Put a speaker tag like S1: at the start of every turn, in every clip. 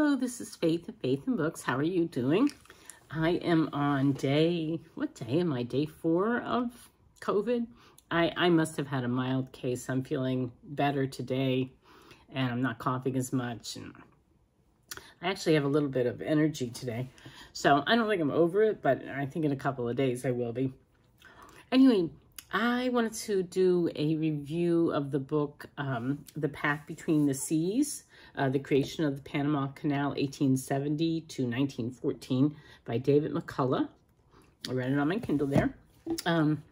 S1: Hello, this is Faith of Faith and Books. How are you doing? I am on day, what day am I? Day four of COVID. I, I must have had a mild case. I'm feeling better today and I'm not coughing as much. And I actually have a little bit of energy today. So I don't think I'm over it, but I think in a couple of days I will be. Anyway, I wanted to do a review of the book, um, The Path Between the Seas, uh, The Creation of the Panama Canal, 1870 to 1914 by David McCullough. I read it on my Kindle there. Um,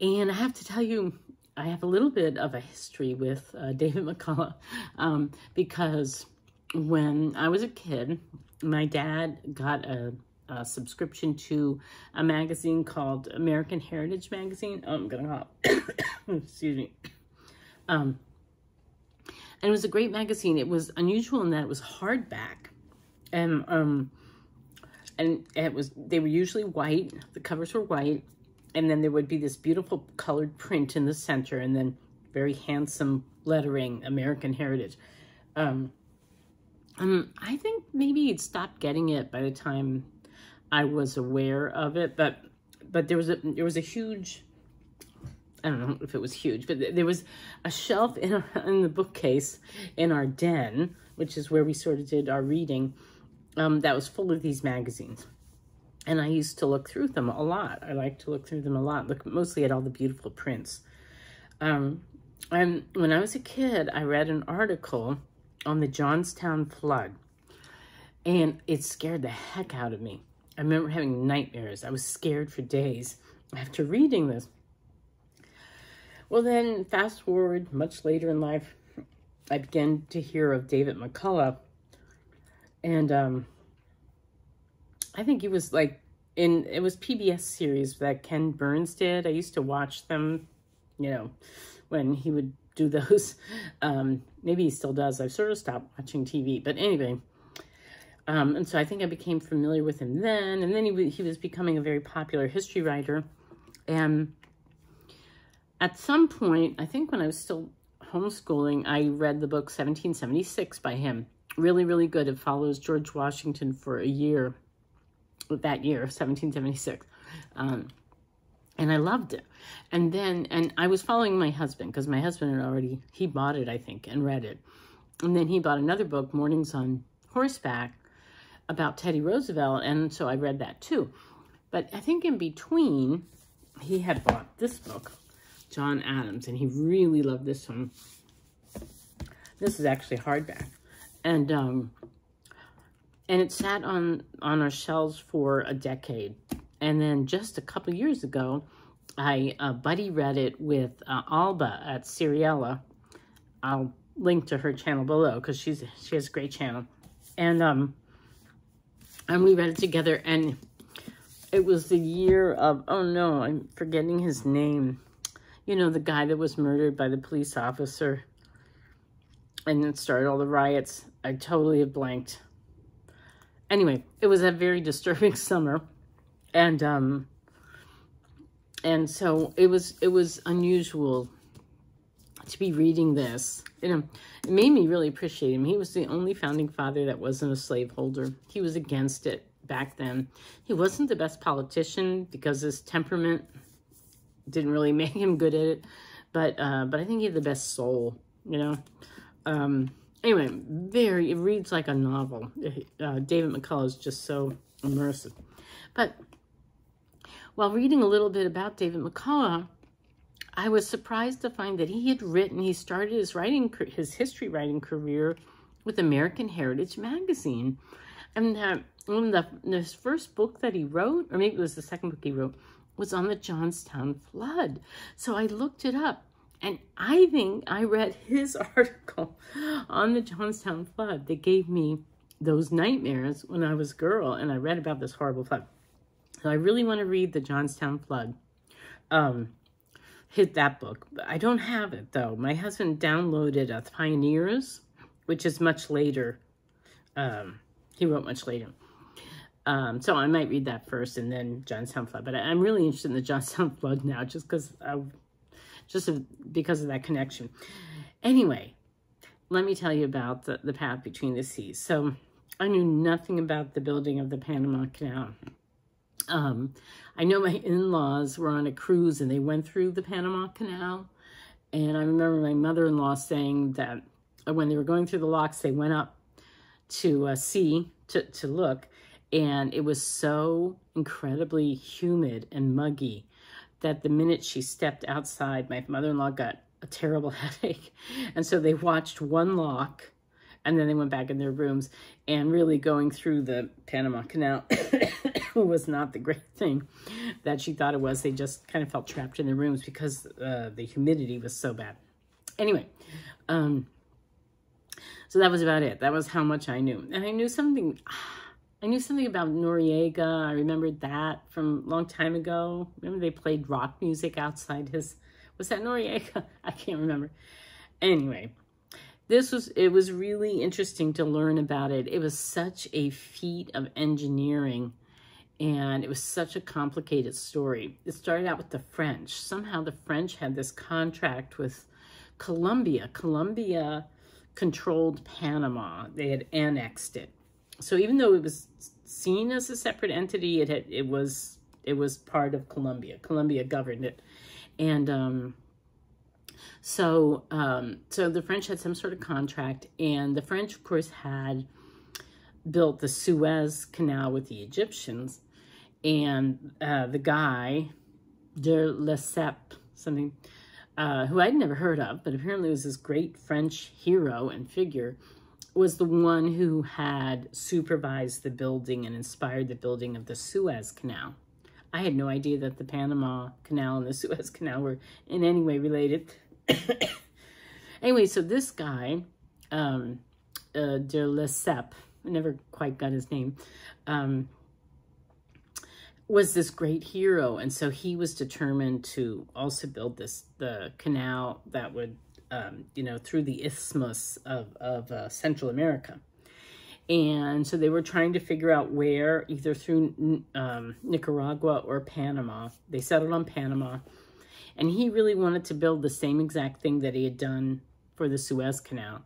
S1: and I have to tell you, I have a little bit of a history with uh, David McCullough um, because when I was a kid, my dad got a uh, subscription to a magazine called American Heritage Magazine. Oh, I'm gonna hop. excuse me. Um, and it was a great magazine. It was unusual in that it was hardback, and um, and it was they were usually white. The covers were white, and then there would be this beautiful colored print in the center, and then very handsome lettering, American Heritage. Um, um, I think maybe he'd stopped getting it by the time I was aware of it, but but there was a there was a huge I don't know if it was huge, but there was a shelf in, our, in the bookcase in our den, which is where we sort of did our reading, um, that was full of these magazines. And I used to look through them a lot. I like to look through them a lot, look mostly at all the beautiful prints. Um, and when I was a kid, I read an article on the Johnstown flood, and it scared the heck out of me. I remember having nightmares. I was scared for days after reading this. Well, then, fast forward much later in life, I began to hear of David McCullough. And um, I think he was like in, it was PBS series that Ken Burns did. I used to watch them, you know, when he would do those. Um, maybe he still does. I've sort of stopped watching TV. But anyway, um, and so I think I became familiar with him then. And then he, he was becoming a very popular history writer. And at some point, I think when I was still homeschooling, I read the book 1776 by him. Really, really good. It follows George Washington for a year, that year, 1776. Um, and I loved it. And then, and I was following my husband because my husband had already, he bought it, I think, and read it. And then he bought another book, Mornings on Horseback, about Teddy Roosevelt, and so I read that too. But I think in between, he had bought this book, John Adams, and he really loved this one. This is actually hardback. And um, and it sat on, on our shelves for a decade. And then just a couple years ago, I uh, buddy read it with uh, Alba at Seriela. I'll link to her channel below because she's she has a great channel. And um, and we read it together and it was the year of oh no i'm forgetting his name you know the guy that was murdered by the police officer and then started all the riots i totally have blanked anyway it was a very disturbing summer and um and so it was it was unusual to be reading this. You know, it made me really appreciate him. He was the only founding father that wasn't a slaveholder. He was against it back then. He wasn't the best politician because his temperament didn't really make him good at it. But uh, but I think he had the best soul, you know. Um, anyway, very, it reads like a novel. Uh, David McCullough is just so immersive. But while reading a little bit about David McCullough, I was surprised to find that he had written, he started his writing, his history writing career with American Heritage Magazine. And uh, of the, his first book that he wrote, or maybe it was the second book he wrote, was on the Johnstown flood. So I looked it up and I think I read his article on the Johnstown flood that gave me those nightmares when I was a girl and I read about this horrible flood. So I really want to read the Johnstown flood. Um, hit that book. I don't have it, though. My husband downloaded a Pioneers, which is much later. Um, he wrote much later. Um, so I might read that first and then Johnstown Flood. But I, am really interested in the Johnstown Flood now just because just because of that connection. Anyway, let me tell you about the, the path between the seas. So I knew nothing about the building of the Panama Canal. Um, I know my in-laws were on a cruise and they went through the Panama Canal. And I remember my mother-in-law saying that when they were going through the locks, they went up to uh, see, to, to look, and it was so incredibly humid and muggy that the minute she stepped outside, my mother-in-law got a terrible headache. And so they watched one lock and then they went back in their rooms and really going through the Panama Canal was not the great thing that she thought it was. They just kind of felt trapped in their rooms because uh, the humidity was so bad. Anyway, um, so that was about it. That was how much I knew. And I knew something, I knew something about Noriega. I remembered that from a long time ago. Remember they played rock music outside his, was that Noriega? I can't remember. Anyway, this was, it was really interesting to learn about it. It was such a feat of engineering and it was such a complicated story. It started out with the French. Somehow the French had this contract with Colombia. Colombia controlled Panama. They had annexed it. So even though it was seen as a separate entity, it had, it was it was part of Colombia. Colombia governed it. And um, so, um, so the French had some sort of contract, and the French, of course, had built the Suez Canal with the Egyptians, and uh, the guy, de Lesseps, something, uh, who I'd never heard of, but apparently was this great French hero and figure, was the one who had supervised the building and inspired the building of the Suez Canal. I had no idea that the Panama Canal and the Suez Canal were in any way related. anyway, so this guy, um, uh, de Lesseps, I never quite got his name, um, was this great hero. And so he was determined to also build this, the canal that would, um, you know, through the isthmus of, of uh, Central America. And so they were trying to figure out where, either through um, Nicaragua or Panama. They settled on Panama. And he really wanted to build the same exact thing that he had done for the Suez Canal.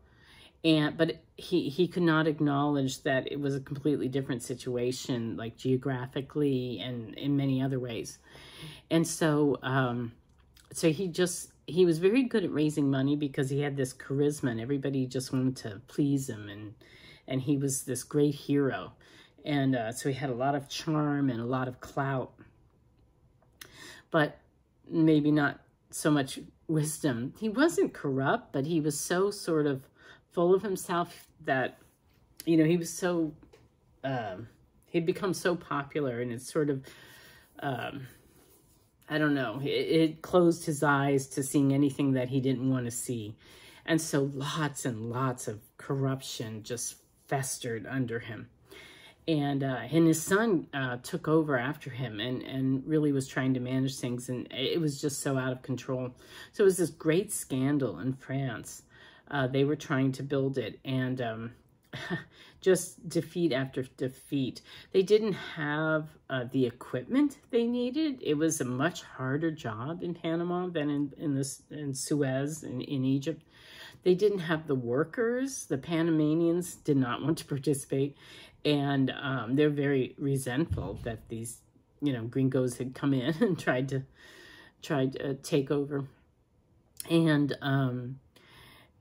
S1: And but he he could not acknowledge that it was a completely different situation, like geographically and in many other ways. And so um, so he just he was very good at raising money because he had this charisma and everybody just wanted to please him and and he was this great hero. And uh, so he had a lot of charm and a lot of clout. But maybe not so much wisdom. He wasn't corrupt, but he was so sort of full of himself that, you know, he was so, um, he'd become so popular and it's sort of, um, I don't know, it, it closed his eyes to seeing anything that he didn't want to see. And so lots and lots of corruption just festered under him. And uh, and his son uh, took over after him and and really was trying to manage things. And it was just so out of control. So it was this great scandal in france. Uh, they were trying to build it. And um, just defeat after defeat. They didn't have uh, the equipment they needed. It was a much harder job in panama than in in this in suez in, in egypt. They didn't have the workers. The panamanians did not want to participate. And um, they're very resentful that these, you know, gringos had come in and tried to tried to take over, and um,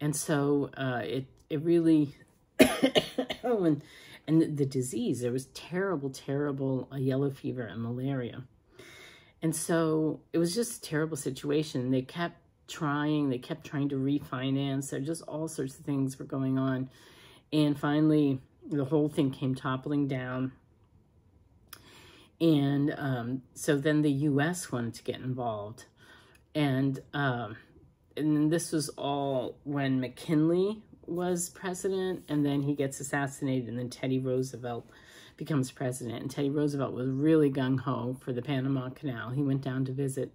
S1: and so uh, it it really and and the, the, disease there was terrible terrible uh, yellow fever and malaria, and so it was just a terrible situation. They kept trying, they kept trying to refinance. There just all sorts of things were going on, and finally the whole thing came toppling down. And um, so then the U.S. wanted to get involved. And, um, and this was all when McKinley was president, and then he gets assassinated, and then Teddy Roosevelt becomes president. And Teddy Roosevelt was really gung-ho for the Panama Canal. He went down to visit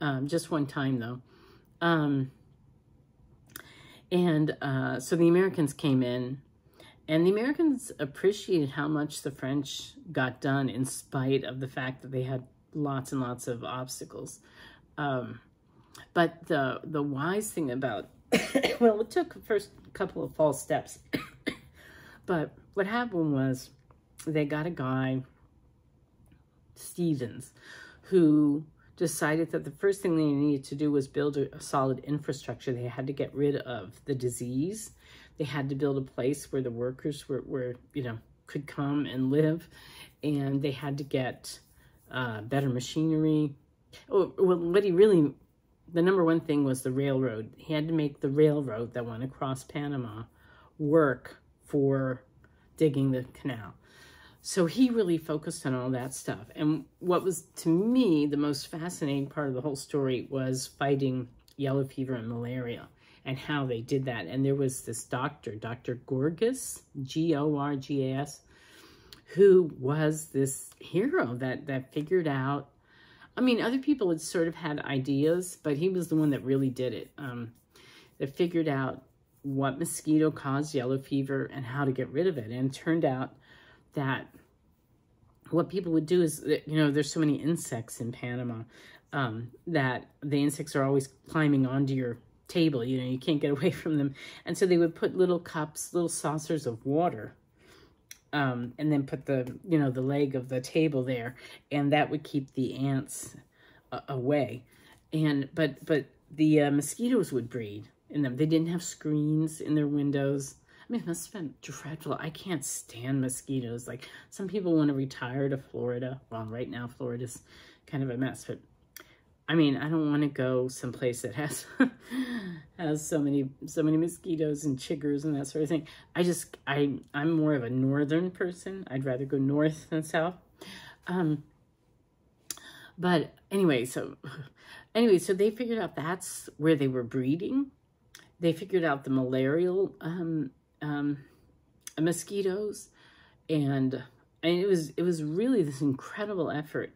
S1: um, just one time, though. Um, and uh, so the Americans came in and the Americans appreciated how much the French got done in spite of the fact that they had lots and lots of obstacles. Um, but the the wise thing about, well, it took the first couple of false steps. but what happened was they got a guy, Stevens, who decided that the first thing they needed to do was build a, a, solid infrastructure. They had to get rid of the disease. They had to build a place where the workers were, were you know, could come and live. And they had to get uh, better machinery. Oh, well, what he really, the number one thing was the railroad. He had to make the railroad that went across Panama work for digging the canal. So he really focused on all that stuff. And what was, to me, the most fascinating part of the whole story was fighting yellow fever and malaria and how they did that. And there was this doctor, Dr. Gorgas, G-O-R-G-A-S, who was this hero that, that figured out, I mean, other people had sort of had ideas, but he was the one that really did it. Um, that figured out what mosquito caused yellow fever and how to get rid of it. And it turned out that what people would do is, that, you know, there's so many insects in Panama um, that the insects are always climbing onto your table. You know, you can't get away from them. And so they would put little cups, little saucers of water um, and then put the, you know, the leg of the table there. And that would keep the ants uh, away. And, but, but the uh, mosquitoes would breed in them. They didn't have screens in their windows. I mean, it must have been dreadful. I can't stand mosquitoes. Like, some people want to retire to Florida. Well, right now, Florida's kind of a mess. But, I mean, I don't want to go someplace that has has so many so many mosquitoes and chiggers and that sort of thing. I just, I, I'm more of a northern person. I'd rather go north than south. Um, but anyway, so anyway, so they figured out that's where they were breeding. They figured out the malarial um, um, mosquitoes, and and it was it was really this incredible effort.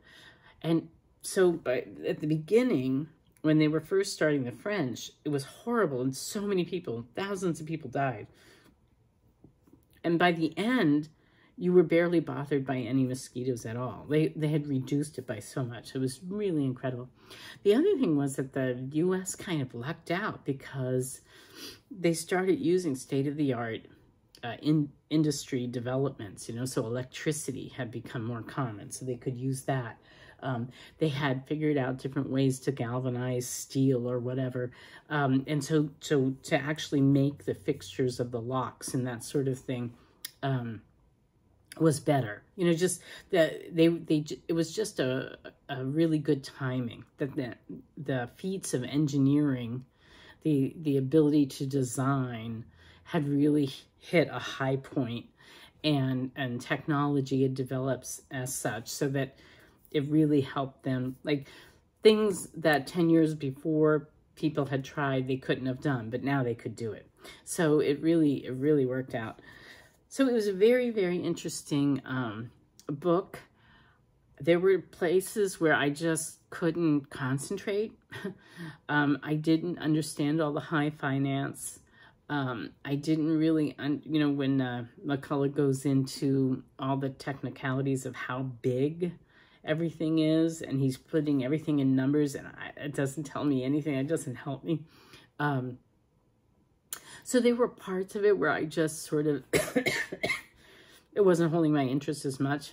S1: And so, by, at the beginning, when they were first starting the French, it was horrible, and so many people, thousands of people died. And by the end, you were barely bothered by any mosquitoes at all. They, they had reduced it by so much. It was really incredible. The other thing was that the U.S. kind of lucked out because they started using state-of-the-art uh, in industry developments, you know, so electricity had become more common, so they could use that. Um, they had figured out different ways to galvanize steel or whatever. Um, and so, so to actually make the fixtures of the locks and that sort of thing, um, was better. You know, just that they they it was just a a really good timing that the the feats of engineering, the the ability to design had really hit a high point and and technology had developed as such so that it really helped them like things that 10 years before people had tried they couldn't have done but now they could do it so it really it really worked out so it was a very, very interesting um, book. There were places where I just couldn't concentrate. um, I didn't understand all the high finance. Um, I didn't really, you know, when uh, McCullough goes into all the technicalities of how big everything is, and he's putting everything in numbers, and I, it doesn't tell me anything. It doesn't help me. Um, so there were parts of it where I just sort of, it wasn't holding my interest as much.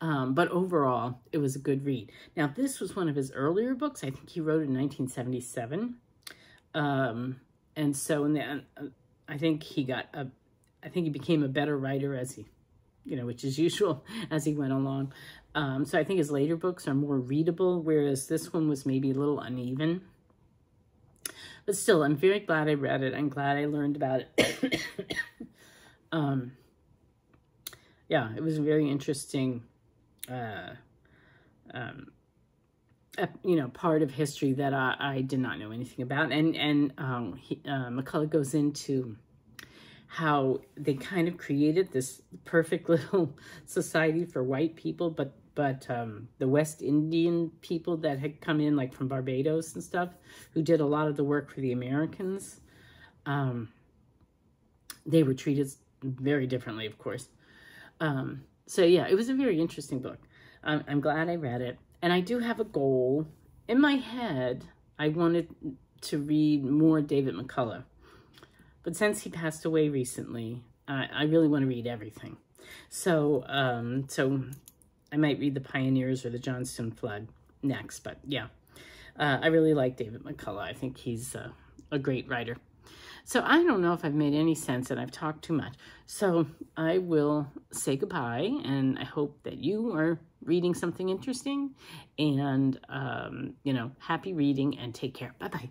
S1: Um, but overall, it was a good read. Now, this was one of his earlier books. I think he wrote in 1977. Um, and so, in the, uh, I think he got a, I think he became a better writer as he, you know, which is usual as he went along. Um, so I think his later books are more readable, whereas this one was maybe a little uneven. But still, I'm very glad I read it. I'm glad I learned about it. um, yeah, it was a very interesting, uh, um, you know, part of history that I, I did not know anything about. And, and um, he, uh, McCullough goes into how they kind of created this perfect little society for white people, but but um, the West Indian people that had come in, like from Barbados and stuff, who did a lot of the work for the Americans, um, they were treated very differently, of course. Um, so yeah, it was a very interesting book. I'm, I'm glad I read it. And I do have a goal. In my head, I wanted to read more David McCullough. But since he passed away recently, I, I really want to read everything. So, um, so I might read The Pioneers or The Johnstown Flood next. But yeah, uh, I really like David McCullough. I think he's uh, a great writer. So I don't know if I've made any sense and I've talked too much. So I will say goodbye and I hope that you are reading something interesting and, um, you know, happy reading and take care. Bye-bye.